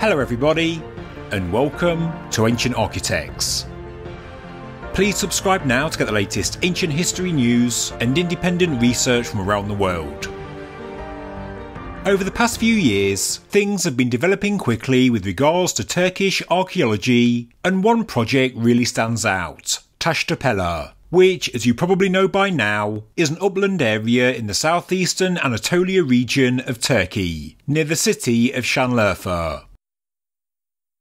Hello, everybody, and welcome to Ancient Architects. Please subscribe now to get the latest ancient history news and independent research from around the world. Over the past few years, things have been developing quickly with regards to Turkish archaeology, and one project really stands out Taştepeler, which, as you probably know by now, is an upland area in the southeastern Anatolia region of Turkey, near the city of Şanlıurfa.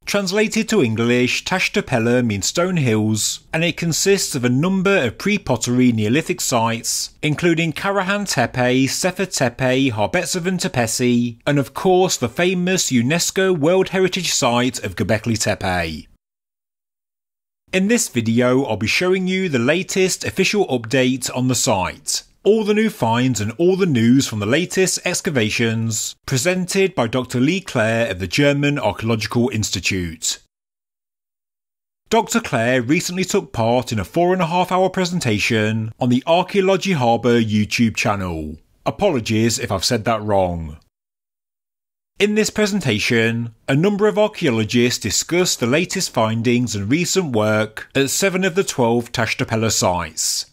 Translated to English, Taştepeler means stone hills, and it consists of a number of pre-pottery Neolithic sites, including Karahan Tepe, Sefer Tepe, Harbetsuvan Tepesi, and of course the famous UNESCO World Heritage Site of Göbekli Tepe. In this video, I'll be showing you the latest official update on the site, all the new finds and all the news from the latest excavations, presented by Dr. Lee Clare of the German Archaeological Institute. Dr. Clare recently took part in a four and a half hour presentation on the Arkeolojihaber YouTube channel. Apologies if I've said that wrong. In this presentation, a number of archaeologists discussed the latest findings and recent work at seven of the 12 Taştepeler sites,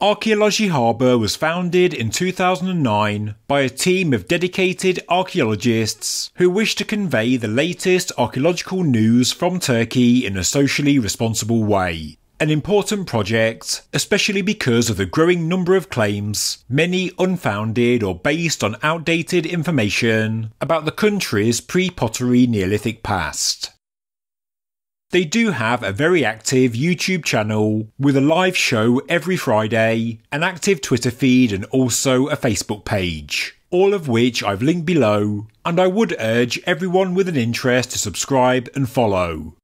Arkeolojihaber was founded in 2009 by a team of dedicated archaeologists who wish to convey the latest archaeological news from Turkey in a socially responsible way. An important project, especially because of the growing number of claims, many unfounded or based on outdated information about the country's pre pottery Neolithic past. They do have a very active YouTube channel with a live show every Friday, an active Twitter feed, and also a Facebook page. All of which I've linked below, and I would urge everyone with an interest to subscribe and follow.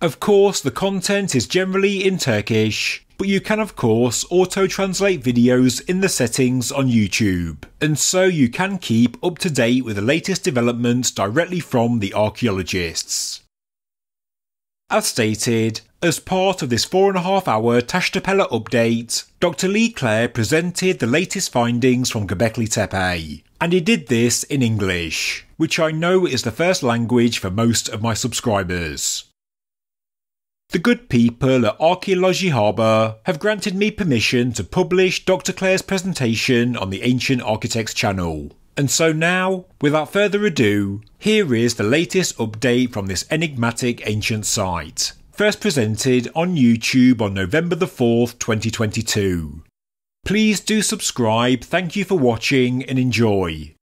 Of course, the content is generally in Turkish, but you can of course auto translate videos in the settings on YouTube, and so you can keep up to date with the latest developments directly from the archaeologists. As stated, as part of this four and a half hour Taştepeler update, Dr. Lee Clare presented the latest findings from Göbekli Tepe, and he did this in English, which I know is the first language for most of my subscribers. The good people at Arkeolojihaber have granted me permission to publish Dr. Clare's presentation on the Ancient Architects channel, and so now, without further ado, here is the latest update from this enigmatic ancient site. First presented on YouTube on November the 4th, 2022. Please do subscribe, thank you for watching and enjoy.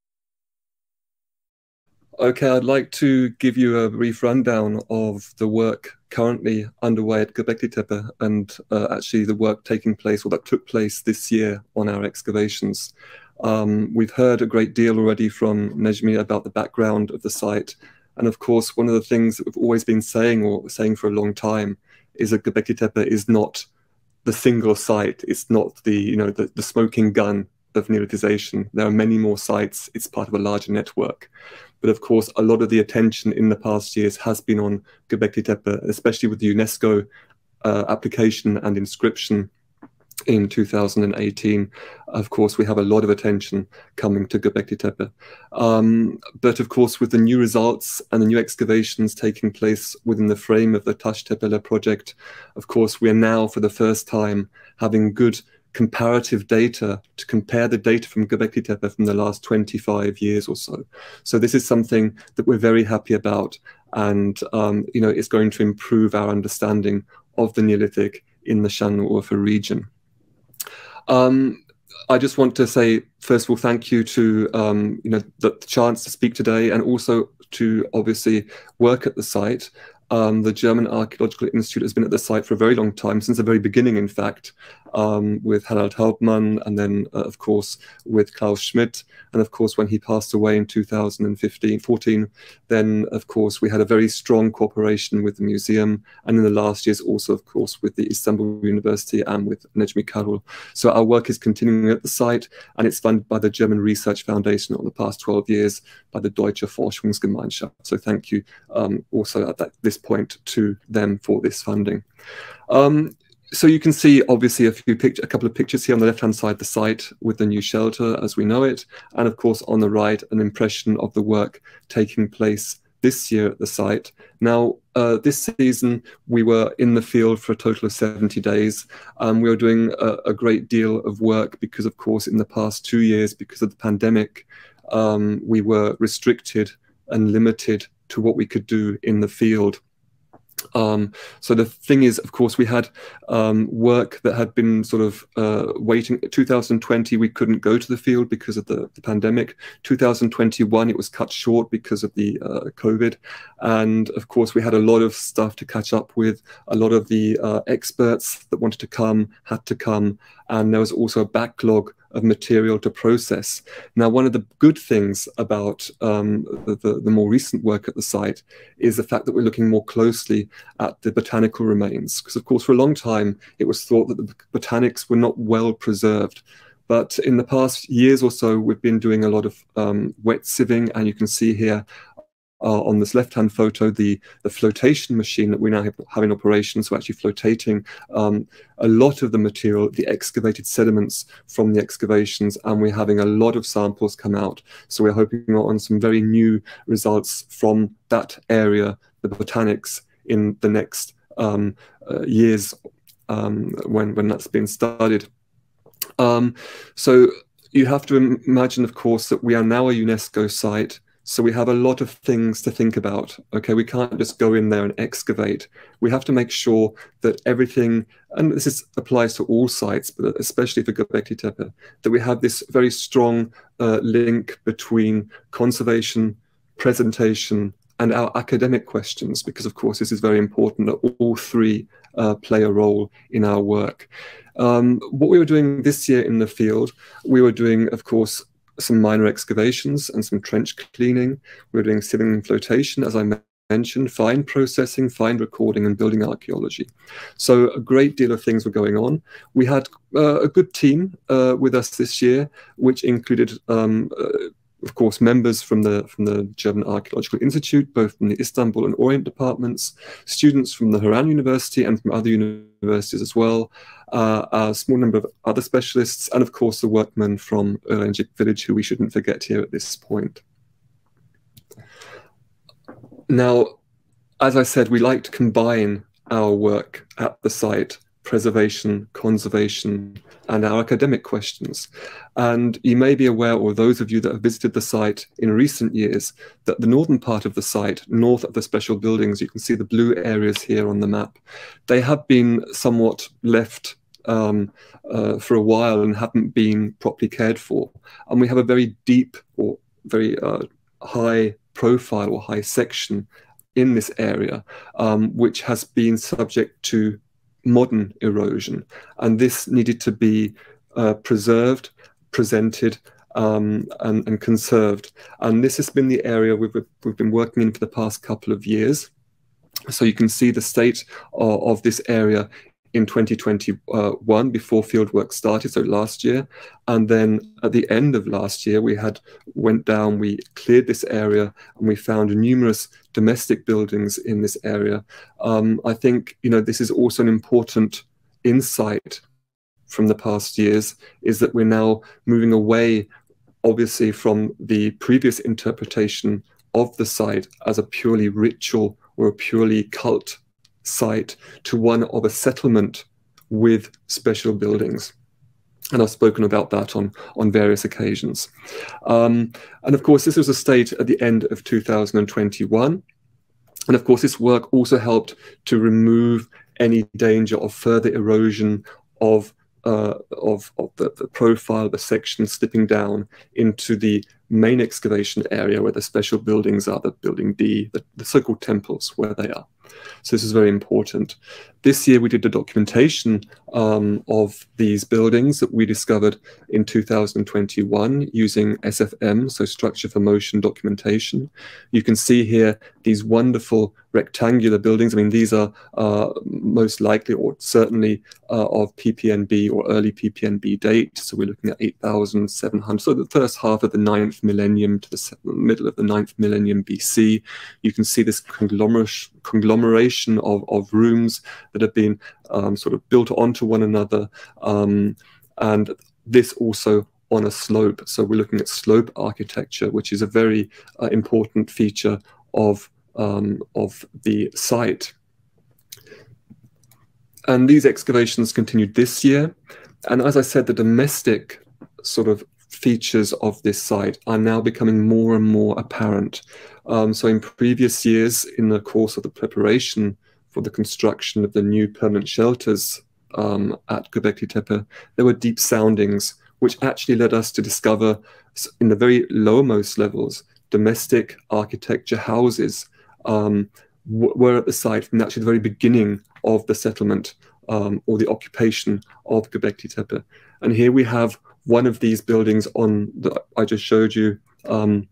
Okay, I'd like to give you a brief rundown of the work currently underway at Göbekli Tepe and uh, actually the work taking place or that took place this year on our excavations. Um, we've heard a great deal already from Necmi about the background of the site. And of course, one of the things that we've always been saying or saying for a long time is that Göbekli Tepe is not the single site. It's not the, you know, the, the smoking gun of Neolithization. There are many more sites. It's part of a larger network. But of course, a lot of the attention in the past years has been on Göbekli Tepe, especially with the UNESCO uh, application and inscription in 2018. Of course, we have a lot of attention coming to Göbekli Tepe. Um, but of course, with the new results and the new excavations taking place within the frame of the Taştepeler project, of course, we are now for the first time having good comparative data to compare the data from Göbekli Tepe from the last 25 years or so. So this is something that we're very happy about and um, you know, it's going to improve our understanding of the Neolithic in the Şanlıurfa region. Um, I just want to say, first of all, thank you to um, you know the, chance to speak today, and also to obviously work at the site. Um, the German Archaeological Institute has been at the site for a very long time, since the very beginning, in fact, um, with Harald Hauptmann, and then, uh, of course, with Klaus Schmidt. And of course, when he passed away in 2015, 14, then, of course, we had a very strong cooperation with the museum. And in the last years, also, of course, with the Istanbul University and with Necmi Karul. So our work is continuing at the site, and it's funded by the German Research Foundation over the past 12 years by the Deutsche Forschungsgemeinschaft. So thank you um, also at that, this point to them for this funding. Um, so you can see obviously a few picture, a couple of pictures here on the left-hand side, the site with the new shelter as we know it, and of course on the right, an impression of the work taking place this year at the site. Now, uh, this season we were in the field for a total of 70 days. Um, we were doing a, a, great deal of work because, of course, in the past two years, because of the pandemic, um, we were restricted and limited to what we could do in the field. Um, so the thing is, of course, we had um, work that had been sort of uh, waiting. 2020, we couldn't go to the field because of the, the, pandemic. 2021, it was cut short because of the uh, COVID. And of course, we had a lot of stuff to catch up with. A lot of the uh, experts that wanted to come had to come. And there was also a backlog of material to process. Now, one of the good things about um, the, the, more recent work at the site is the fact that we're looking more closely at the botanical remains. Because, of course, for a long time, it was thought that the botanics were not well preserved. But in the past years or so, we've been doing a lot of um, wet sieving, and you can see here uh, on this left-hand photo, the, the flotation machine that we now have, have in operation, so actually flotating um, a lot of the material, the excavated sediments from the excavations, and we're having a lot of samples come out. So we're hoping on some very new results from that area, the botanics, in the next um, uh, years um, when, when that's been studied. Um, so you have to imagine, of course, that we are now a UNESCO site. So we have a lot of things to think about. Okay, we can't just go in there and excavate. We have to make sure that everything, and this is, applies to all sites, but especially for Göbekli Tepe, that we have this very strong uh, link between conservation, presentation, and our academic questions, because of course this is very important that all three uh, play a role in our work. Um, what we were doing this year in the field, we were doing, of course, some minor excavations and some trench cleaning. We were doing sieving and flotation, as I mentioned, fine processing, fine recording, and building archaeology. So a great deal of things were going on. We had uh, a good team uh, with us this year, which included um, uh, of course, members from the from the German Archaeological Institute, both from the Istanbul and Orient departments, students from the Harran University and from other universities as well, Uh, a small number of other specialists, and of course the workmen from Örencik village, who we shouldn't forget here at this point. Now, as I said, we like to combine our work at the site preservation, conservation, and our academic questions. And you may be aware, or those of you that have visited the site in recent years, that the northern part of the site, north of the special buildings, you can see the blue areas here on the map, they have been somewhat left um, uh, for a while and haven't been properly cared for. And we have a very deep or very uh, high profile or high section in this area, um, which has been subject to modern erosion. And this needed to be uh, preserved, presented, um, and, and, conserved. And this has been the area we've, we've been working in for the past couple of years. So you can see the state of, of this area in 2021 before fieldwork started, so last year. And then at the end of last year, we had went down, we cleared this area, and we found numerous domestic buildings in this area. Um, I think you know this is also an important insight from the past years is that we're now moving away, obviously, from the previous interpretation of the site as a purely ritual or a purely cult site to one of a settlement with special buildings. And I've spoken about that on, on various occasions. Um, and of course, this was a state at the end of 2021. And of course, this work also helped to remove any danger of further erosion of uh, of, of the, the, profile, the section slipping down into the main excavation area where the special buildings are, the building D, the, the so-called temples where they are. So this is very important. This year we did the documentation um, of these buildings that we discovered in 2021 using SFM, so Structure for Motion documentation. You can see here these wonderful rectangular buildings. I mean, these are uh, most likely or certainly uh, of PPNB or early PPNB date. So we're looking at 8,700. So the first half of the ninth millennium to the middle of the ninth millennium BC. You can see this conglomerate, conglomeration of, of rooms that have been um, sort of built onto one another. Um, and this also on a slope. So we're looking at slope architecture, which is a very uh, important feature of, um, of the site. And these excavations continued this year. And as I said, the domestic sort of features of this site are now becoming more and more apparent. Um, so in previous years, in the course of the preparation for the construction of the new permanent shelters um, at Göbekli Tepe, there were deep soundings which actually led us to discover in the very lowermost levels domestic architecture houses um, were at the site from actually the very beginning of the settlement um, or the occupation of Göbekli Tepe. And here we have one of these buildings on that I just showed you um,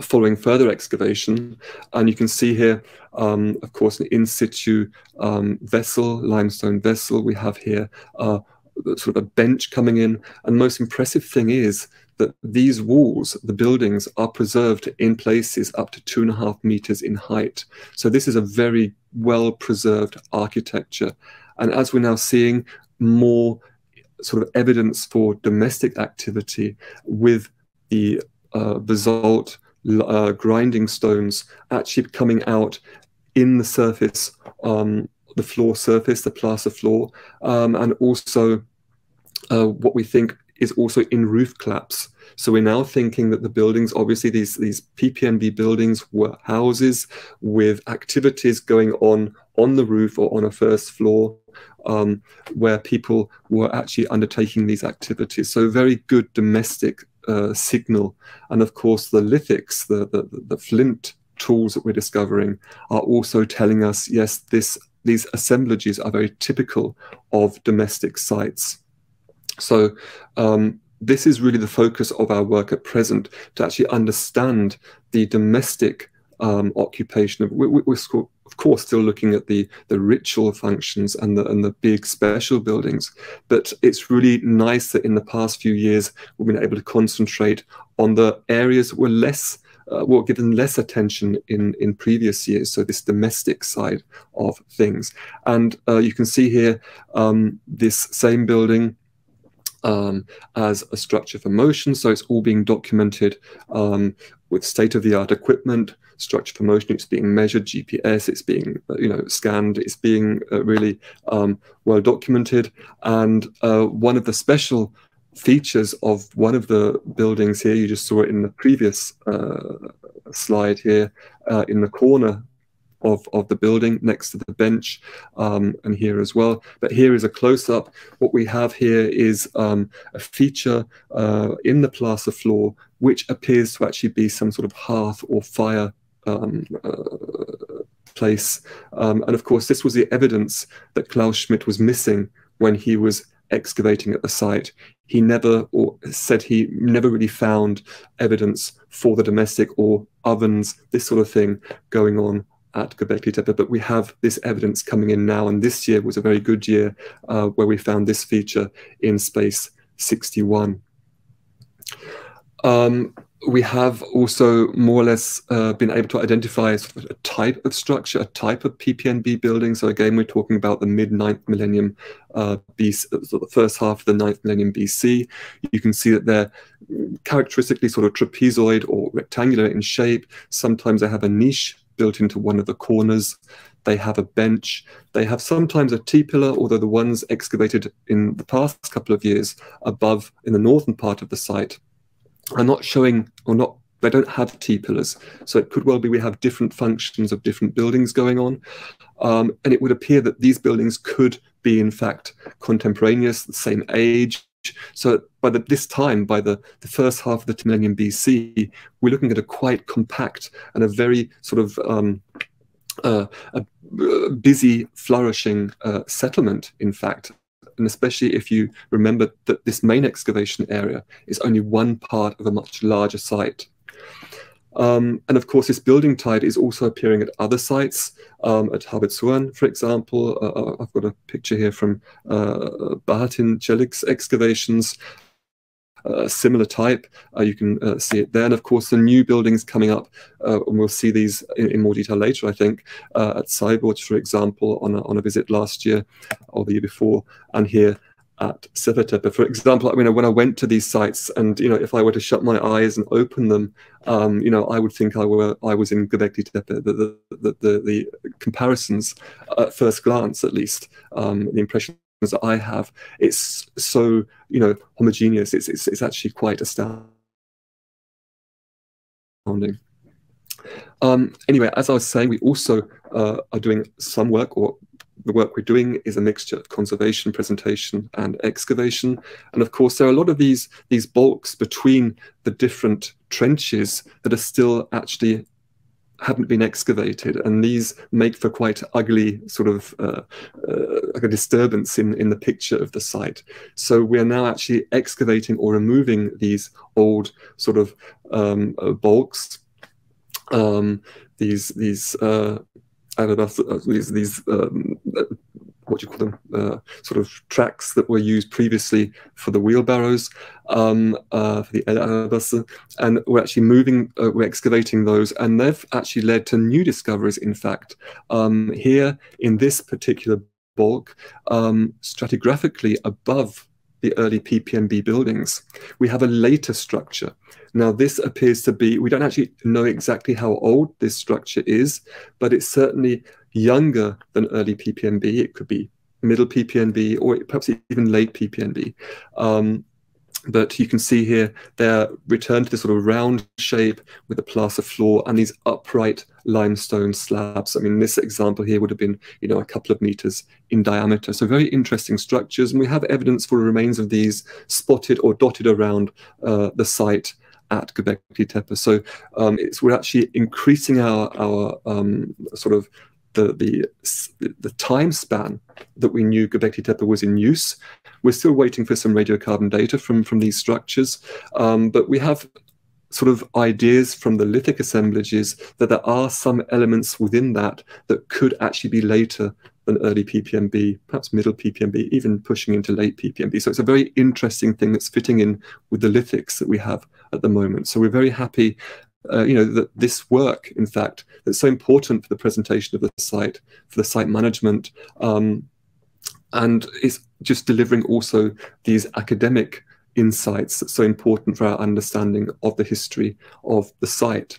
following further excavation. And you can see here, um, of course, an in situ um, vessel, limestone vessel. We have here uh, sort of a bench coming in. And the most impressive thing is that these walls, the buildings, are preserved in places up to two and a half meters in height. So this is a very well preserved architecture. And as we're now seeing more sort of evidence for domestic activity with the uh, basalt uh, grinding stones actually coming out in the surface, um, the floor surface, the plaster floor, um, and also uh, what we think is also in roof claps. So we're now thinking that the buildings, obviously these, these PPNB buildings were houses with activities going on on the roof or on a first floor um, where people were actually undertaking these activities. So very good domestic uh, signal. And of course, the lithics, the, the, the flint tools that we're discovering are also telling us, yes, this these assemblages are very typical of domestic sites. So um, this is really the focus of our work at present to actually understand the domestic um, occupation of. We, we're of course still looking at the the ritual functions and the and the big special buildings, but it's really nice that in the past few years we've been able to concentrate on the areas that were less uh, were given less attention in, in previous years. So this domestic side of things. And uh, you can see here um, this same building um, as a structure for motion. So it's all being documented um, with state-of-the-art equipment, structure for motion. It's being measured, GPS. It's being uh, you know scanned. It's being uh, really um, well documented. And uh, one of the special features of one of the buildings here, you just saw it in the previous uh, slide here, uh, in the corner of, of the building next to the bench um, and here as well. But here is a close-up. What we have here is um, a feature uh, in the plaster floor which appears to actually be some sort of hearth or fire um, uh, place. Um, and of course, this was the evidence that Klaus Schmidt was missing when he was excavating at the site. He never or said he never really found evidence for the domestic or ovens, this sort of thing going on at Göbekli Tepe, but we have this evidence coming in now. And this year was a very good year uh, where we found this feature in space 61. Um, we have also more or less uh, been able to identify sort of a type of structure, a type of PPNB building. So again, we're talking about the mid ninth millennium uh, BC, so the first half of the ninth millennium BC. You can see that they're characteristically sort of trapezoid or rectangular in shape. Sometimes they have a niche built into one of the corners. They have a bench. They have sometimes a T-pillar, although the ones excavated in the past couple of years above in the northern part of the site are not showing or not they don't have T-pillars. So it could well be we have different functions of different buildings going on. Um, and it would appear that these buildings could be, in fact, contemporaneous, the same age, so by the, this time, by the, the first half of the millennium BC, we're looking at a quite compact and a very sort of um, uh, a busy, flourishing uh, settlement, in fact. And especially if you remember that this main excavation area is only one part of a much larger site. Um, and of course, this building tide is also appearing at other sites, um, at Harbetsuvan, for example. Uh, uh, I've got a picture here from uh, Bahattin Çelik's excavations, uh, similar type. Uh, you can uh, see it there. And of course, the new buildings coming up, uh, and we'll see these in, in, more detail later, I think, uh, at Sayburç, for example, on a, on a visit last year or the year before, and here at Sefertepe. For example, I mean, when I went to these sites, and you know, if I were to shut my eyes and open them, um, you know, I would think I were I was in Göbekli Tepe. The the, the the, the comparisons at first glance, at least, um, the impressions that I have, it's so you know homogeneous. It's it's, it's actually quite astounding. Um, anyway, as I was saying, we also uh, are doing some work, or the work we're doing is a mixture of conservation, presentation, and excavation. And of course, there are a lot of these these bulks between the different trenches that are still actually haven't been excavated, and these make for quite ugly sort of uh, uh, like a disturbance in in the picture of the site. So we are now actually excavating or removing these old sort of um, uh, bulks, um, these these uh, these these um, what do you call them, uh, sort of tracks that were used previously for the wheelbarrows, um, uh, for the El and we're actually moving, uh, we're excavating those, and they've actually led to new discoveries, in fact. Um, here, in this particular bulk, um, stratigraphically above the early PPNB buildings, we have a later structure. Now, this appears to be, we don't actually know exactly how old this structure is, but it's certainly younger than early PPNB. It could be middle PPNB or perhaps even late PPNB. Um, but you can see here they're returned to this sort of round shape with a plaster floor and these upright limestone slabs. I mean, this example here would have been, you know, a couple of meters in diameter. So very interesting structures. And we have evidence for remains of these spotted or dotted around uh, the site at Göbekli Tepe. So um, we're actually increasing our, our um, sort of the, the, the time span that we knew Göbekli Tepe was in use. We're still waiting for some radiocarbon data from, from these structures, um, but we have sort of ideas from the lithic assemblages that there are some elements within that that could actually be later than early PPNB, perhaps middle PPNB, even pushing into late PPNB. So it's a very interesting thing that's fitting in with the lithics that we have at the moment. So we're very happy uh, you know, that this work, in fact, that's so important for the presentation of the site, for the site management, um, and is just delivering also these academic insights that's so important for our understanding of the history of the site.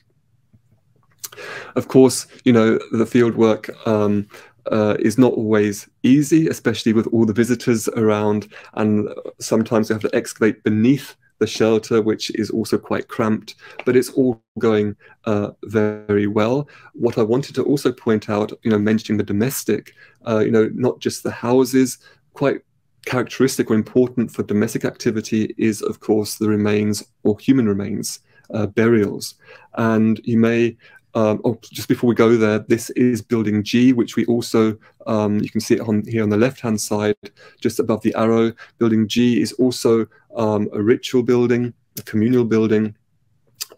Of course, you know, the fieldwork um, uh, is not always easy, especially with all the visitors around, and sometimes we have to excavate beneath the shelter, which is also quite cramped, but it's all going uh, very well. What I wanted to also point out, you know, mentioning the domestic, uh, you know, not just the houses, quite characteristic or important for domestic activity is, of course, the remains or human remains, uh, burials. And you may um, oh, just before we go there, this is building G, which we also, um, you can see it on here on the left-hand side, just above the arrow. Building G is also um, a ritual building, a communal building,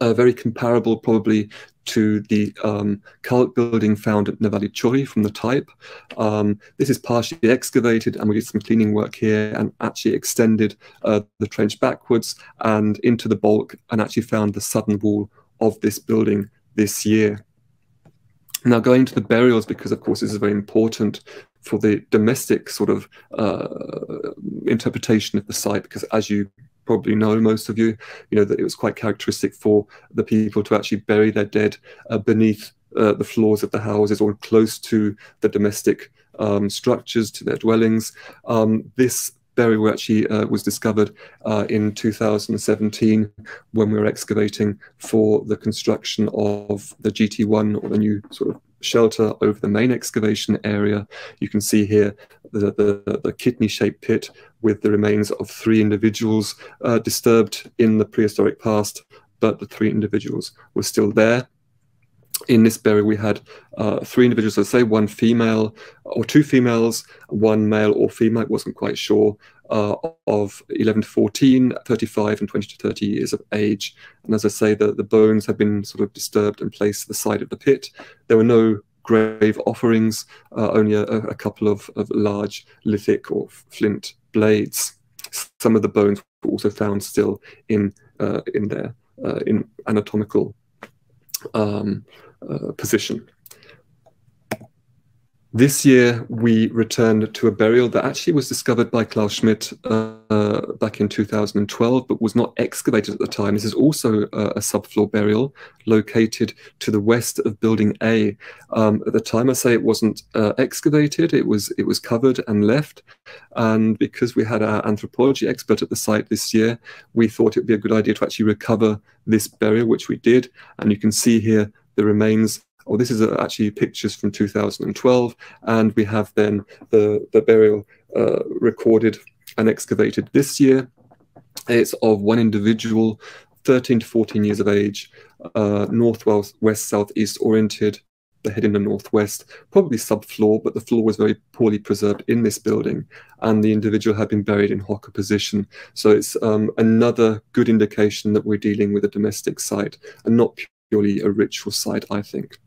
uh, very comparable probably to the um, cult building found at Nevalı Çori from the type. Um, this is partially excavated and we did some cleaning work here and actually extended uh, the trench backwards and into the bulk and actually found the southern wall of this building this year. Now, going to the burials, because of course this is very important for the domestic sort of uh, interpretation of the site, because as you probably know, most of you, you know that it was quite characteristic for the people to actually bury their dead uh, beneath uh, the floors of the houses or close to the domestic um, structures, to their dwellings. Um, this burial actually uh, was discovered uh, in 2017 when we were excavating for the construction of the GT1 or the new sort of shelter over the main excavation area. You can see here the, the, the kidney-shaped pit with the remains of three individuals uh, disturbed in the prehistoric past, but the three individuals were still there in this burial we had uh, three individuals, let's say one female or two females, one male or female, wasn't quite sure, uh, of 11 to 14, 35, and 20 to 30 years of age. And as I say, the, the bones have been sort of disturbed and placed to the side of the pit. There were no grave offerings, uh, only a, a, couple of, of large lithic or flint blades. Some of the bones were also found still in uh, in their uh, in anatomical um, uh, position. This year, we returned to a burial that actually was discovered by Klaus Schmidt uh, back in 2012, but was not excavated at the time. This is also a, a subfloor burial located to the west of Building A. Um, at the time, I say it wasn't uh, excavated; it was it was covered and left. And because we had our anthropology expert at the site this year, we thought it would be a good idea to actually recover this burial, which we did. And you can see here the remains oh, this is actually pictures from 2012, and we have then the, the burial uh, recorded and excavated this year. It's of one individual, 13 to 14 years of age, uh, northwest, west, southeast oriented, the head in the northwest, probably subfloor, but the floor was very poorly preserved in this building, and the individual had been buried in hocker position. So it's um, another good indication that we're dealing with a domestic site and not purely a ritual site, I think.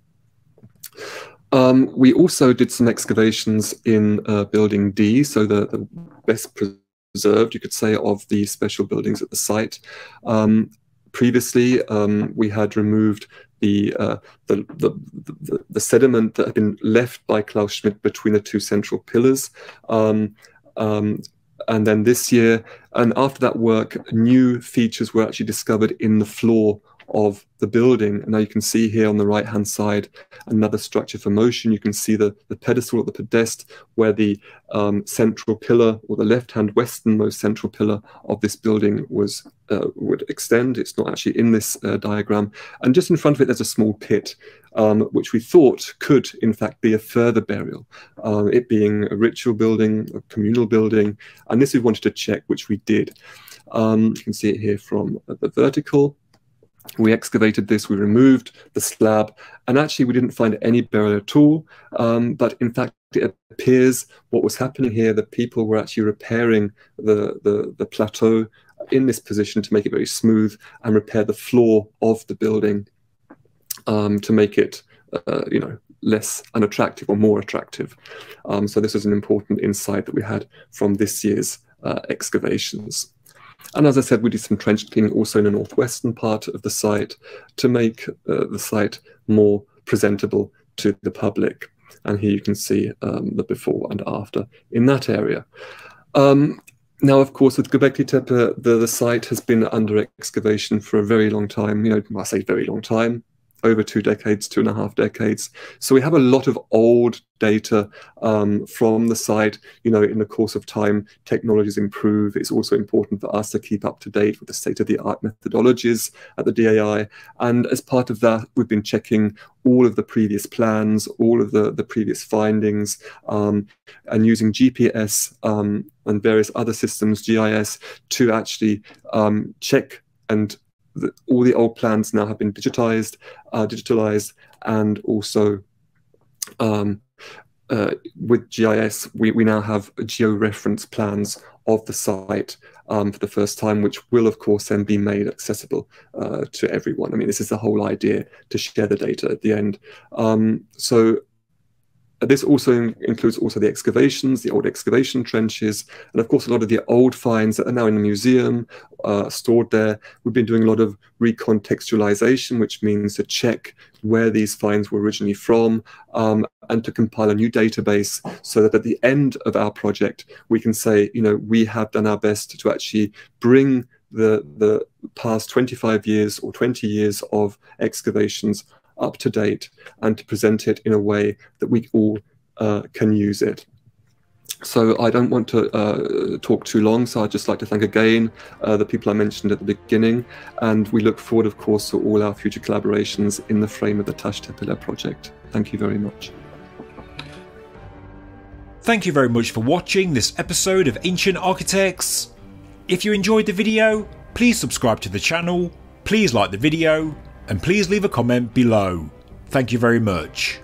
Um, we also did some excavations in uh, Building D, so the, the, best preserved, you could say, of the special buildings at the site. Um, previously, um, we had removed the, uh, the, the, the, sediment that had been left by Klaus Schmidt between the two central pillars. Um, um, and then this year, and after that work, new features were actually discovered in the floor of the building. And now you can see here on the right hand side another structure for motion. You can see the, the pedestal or the podest where the um, central pillar or the left hand westernmost central pillar of this building was uh, would extend. It's not actually in this uh, diagram. And just in front of it, there's a small pit, um, which we thought could, in fact, be a further burial, uh, it being a ritual building, a communal building. And this we wanted to check, which we did. Um, you can see it here from the vertical we excavated this, we removed the slab, and actually we didn't find any burial at all. Um, but in fact, it appears what was happening here, that people were actually repairing the, the, the plateau in this position to make it very smooth and repair the floor of the building um, to make it, uh, you know, less unattractive or more attractive. Um, so this was an important insight that we had from this year's uh, excavations. And as I said, we did some trench cleaning also in the northwestern part of the site to make uh, the site more presentable to the public. And here you can see um, the before and after in that area. Um, now, of course, with Göbekli Tepe, the, the site has been under excavation for a very long time. You know, I say very long time, over two decades, two and a half decades. So we have a lot of old data um, from the site. You know, in the course of time, technologies improve. It's also important for us to keep up to date with the state of the art methodologies at the DAI. And as part of that, we've been checking all of the previous plans, all of the, the previous findings, um, and using GPS um, and various other systems, GIS, to actually um, check and the, all the old plans now have been digitized, uh, digitalized, and also um, uh, with GIS, we, we now have geo-reference plans of the site um, for the first time, which will, of course, then be made accessible uh, to everyone. I mean, this is the whole idea to share the data at the end. Um, so this also includes also the excavations, the old excavation trenches, and of course a lot of the old finds that are now in the museum, uh, stored there. We've been doing a lot of recontextualization, which means to check where these finds were originally from, um, and to compile a new database so that at the end of our project we can say, you know, we have done our best to actually bring the the past 25 years or 20 years of excavations up to date and to present it in a way that we all uh, can use it. So I don't want to uh, talk too long, so I'd just like to thank again uh, the people I mentioned at the beginning, and we look forward, of course, to all our future collaborations in the frame of the Taş Tepeler project. Thank you very much. Thank you very much for watching this episode of Ancient Architects. If you enjoyed the video, please subscribe to the channel, please like the video, and please leave a comment below. Thank you very much.